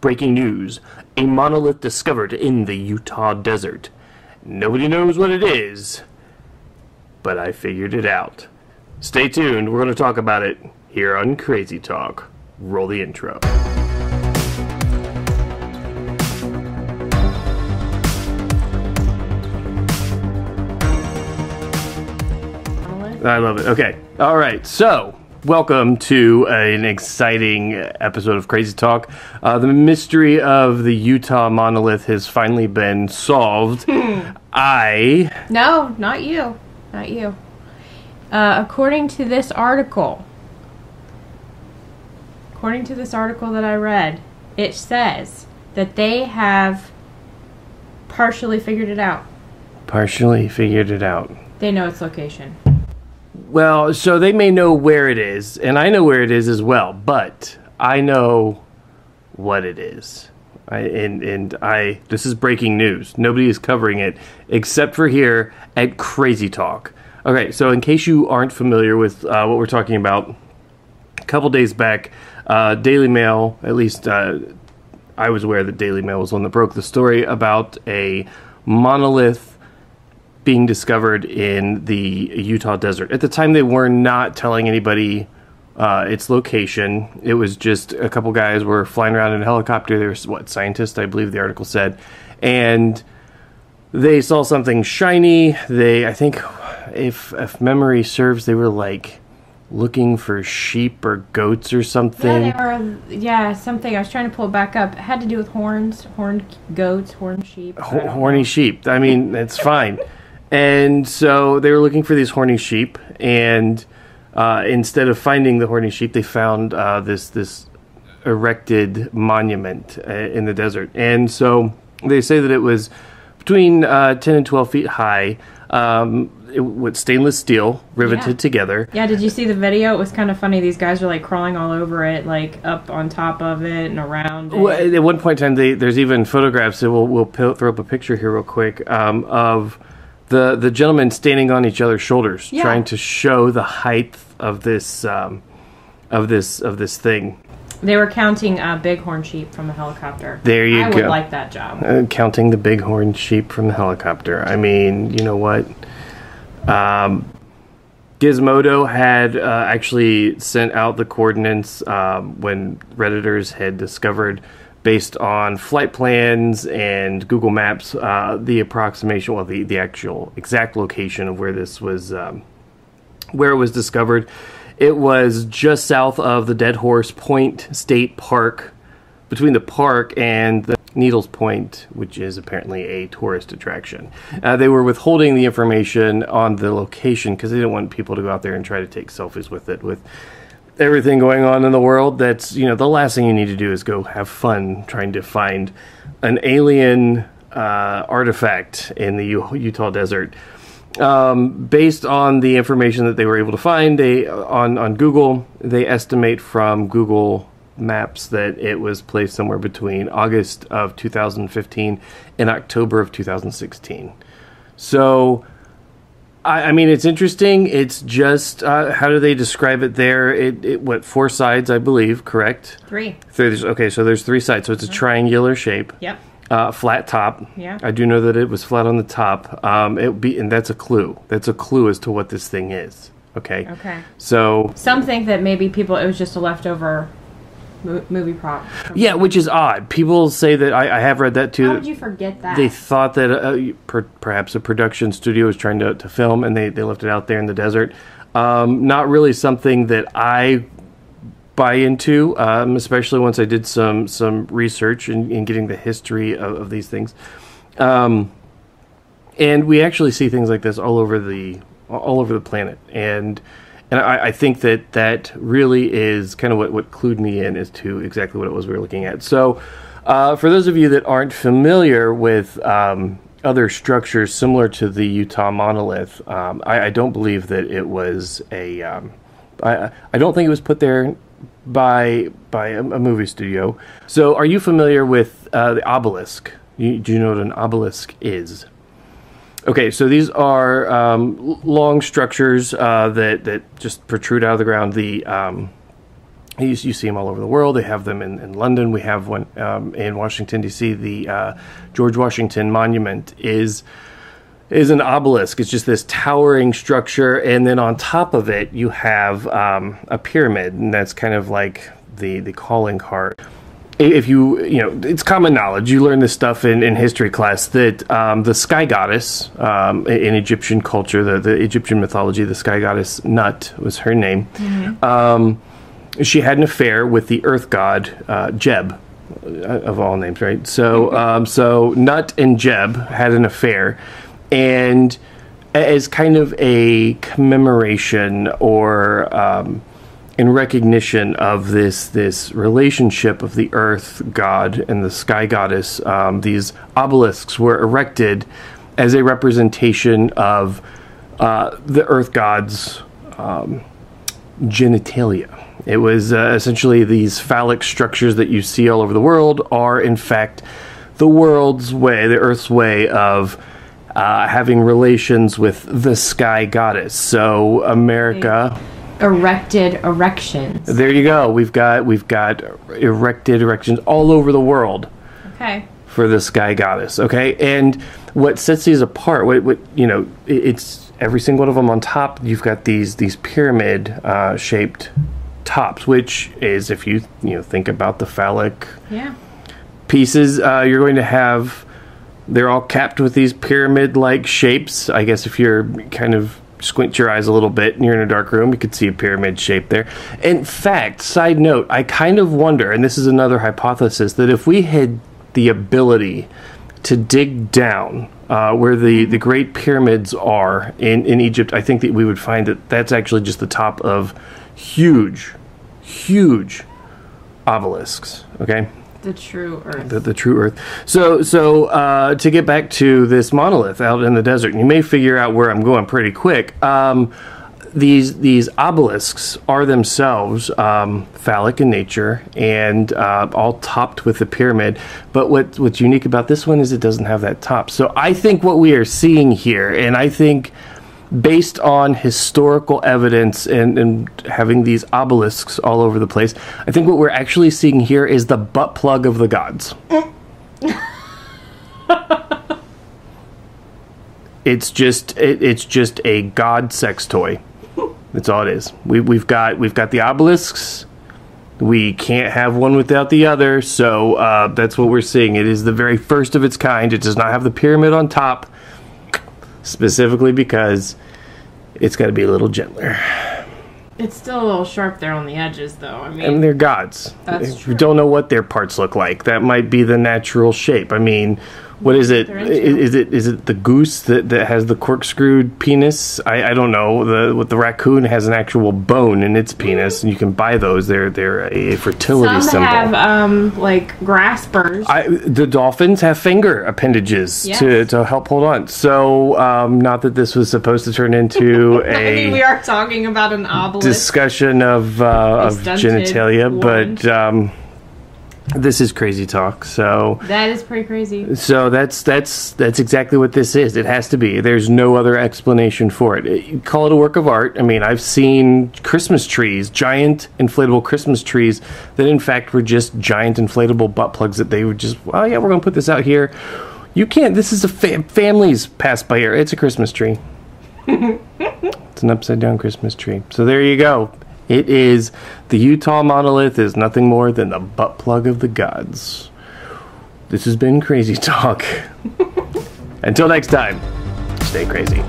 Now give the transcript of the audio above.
Breaking news a monolith discovered in the Utah desert. Nobody knows what it is, but I figured it out. Stay tuned, we're going to talk about it here on Crazy Talk. Roll the intro. I love it. Okay. All right. So, welcome to an exciting episode of Crazy Talk. Uh, the mystery of the Utah monolith has finally been solved. I. No, not you. Not you. Uh, according to this article, according to this article that I read, it says that they have partially figured it out. Partially figured it out. They know its location. Well, so they may know where it is, and I know where it is as well, but I know what it is. I, and and I this is breaking news. Nobody is covering it except for here at Crazy Talk. Okay, so in case you aren't familiar with uh, what we're talking about, a couple days back, uh, Daily Mail, at least uh, I was aware that Daily Mail was one that broke the story about a monolith being discovered in the Utah desert. At the time, they were not telling anybody uh, its location. It was just a couple guys were flying around in a helicopter. They were what scientists, I believe the article said, and they saw something shiny. They, I think, if if memory serves, they were like looking for sheep or goats or something. Yeah, they were. Yeah, something. I was trying to pull it back up. It had to do with horns, horned goats, horned sheep. Ho- horny sheep. I mean, it's fine. And so they were looking for these horny sheep, and uh, instead of finding the horny sheep, they found uh, this this erected monument uh, in the desert. And so they say that it was between uh, ten and twelve feet high, um, it, with stainless steel riveted Yeah. together. Yeah, did you see the video? It was kind of funny. These guys are like crawling all over it, like up on top of it and around it. Well, at one point in time, they, there's even photographs. That we'll we'll throw up a picture here real quick um, of the the gentlemen standing on each other's shoulders, Yeah. trying to show the height of this um, of this of this thing. They were counting uh, bighorn sheep from a helicopter. There you I go. would like that job. Uh, counting the bighorn sheep from the helicopter. I mean, you know what? Um, Gizmodo had uh, actually sent out the coordinates um, when Redditors had discovered, based on flight plans and Google Maps, uh, the approximation, well, the, the actual exact location of where this was, um, where it was discovered. It was just south of the Dead Horse Point State Park, between the park and the Needles Point, which is apparently a tourist attraction. Uh, they were withholding the information on the location because they didn't want people to go out there and try to take selfies with it. With everything going on in the world, that's you know the last thing you need to do is go have fun trying to find an alien uh, artifact in the U- Utah desert um, based on the information that they were able to find they on on Google, they estimate from Google Maps that it was placed somewhere between August of 2015 and October of 2016. So, I, I mean, it's interesting. It's just uh, how do they describe it there? It, it what four sides, I believe, correct? Three. There's, okay, so there's three sides. So it's a triangular shape Yep. uh, flat top. Yeah. I do know that it was flat on the top. Um, it be, and that's a clue. That's a clue as to what this thing is. Okay. Okay. So Some think that maybe people it was just a leftover movie prop. yeah, which is odd. People say that I, I have read that too. How would you forget that? they thought that uh, per, perhaps a production studio was trying to, to film, and they, they left it out there in the desert. Um, not really something that I buy into, um, especially once I did some some research in, in getting the history of, of these things. Um, and we actually see things like this all over the all over the planet, and and I, I think that that really is kind of what what clued me in as to exactly what it was we were looking at. So, uh, for those of you that aren't familiar with um, other structures similar to the Utah monolith, um, I, I don't believe that it was a. Um, I I don't think it was put there by by a, a movie studio. So, are you familiar with uh, the obelisk? You, do you know what an obelisk is? Okay, so these are um, long structures uh, that that just protrude out of the ground. The um, You, you see them all over the world. They have them in, in London. We have one um, in Washington D.C. The uh, George Washington Monument is is an obelisk. It's just this towering structure, and then on top of it, you have um, a pyramid, and that's kind of like the the calling card. If you you know, it's common knowledge. You learn this stuff in, in history class that um, the sky goddess um, in Egyptian culture, the, the Egyptian mythology, the sky goddess Nut was her name. Um, she had an affair with the earth god uh, Jeb, uh, of all names, right? So, um, so Nut and Jeb had an affair, and as kind of a commemoration or um, in recognition of this this relationship of the earth god and the sky goddess, um, these obelisks were erected as a representation of uh, the earth god's genitalia. It was uh, essentially these phallic structures that you see all over the world are, in fact, the world's way, the Earth's way of uh, having relations with the sky goddess. So America, Erected erections. there you go. We've got we've got erected erections all over the world Okay. for the sky goddess. Okay, and what sets these apart? What, what you know? It's every single one of them on top. You've got these these pyramid uh, shaped tops, which is if you you know think about the phallic Yeah. pieces, uh, you're going to have. They're all capped with these pyramid-like shapes. I guess if you're kind of squint your eyes a little bit and you're in a dark room, you could see a pyramid shape there. In fact, side note, I kind of wonder, and this is another hypothesis, that if we had the ability to dig down uh, where the, the Great Pyramids are in, in Egypt, I think that we would find that that's actually just the top of huge, huge obelisks. Okay? The true earth. the, the true earth. So, so uh, to get back to this monolith out in the desert, and you may figure out where I'm going pretty quick. Um, these these obelisks are themselves um, phallic in nature and uh, all topped with a pyramid. But what what's unique about this one is it doesn't have that top. So I think what we are seeing here, and I think based on historical evidence and, and having these obelisks all over the place, I think what we're actually seeing here is the butt plug of the gods. it's just it, it's just a god sex toy. That's all it is. We, we've got we've got the obelisks. We can't have one without the other, so uh, that's what we're seeing. It is the very first of its kind. It does not have the pyramid on top, specifically because it's got to be a little gentler. It's still a little sharp there on the edges, though. I mean, And they're gods. That's true. we don't know what their parts look like. That might be the natural shape. I mean, what is it? They're I- into. Is it is it the goose that, that has the corkscrewed penis? I, I don't know. The with the raccoon has an actual bone in its penis, and you can buy those. They're they're a fertility some symbol. have um like graspers. I, the dolphins have finger appendages Yes. to, to help hold on. So, um, not that this was supposed to turn into I mean, we are talking about an obelisk. discussion of uh, of genitalia, one. but um, this is crazy talk. So, that is pretty crazy. so that's that's that's exactly what this is. It has to be. There's no other explanation for it. You call it a work of art. I mean, I've seen Christmas trees, giant inflatable Christmas trees that in fact were just giant inflatable butt plugs that they would just, oh yeah, we're going to put this out here. You can't. This is a fa- families pass by here. It's a Christmas tree. it's an upside down Christmas tree. So there you go. It is the Utah monolith is nothing more than the butt plug of the gods. This has been Crazy Talk. Until next time, stay crazy.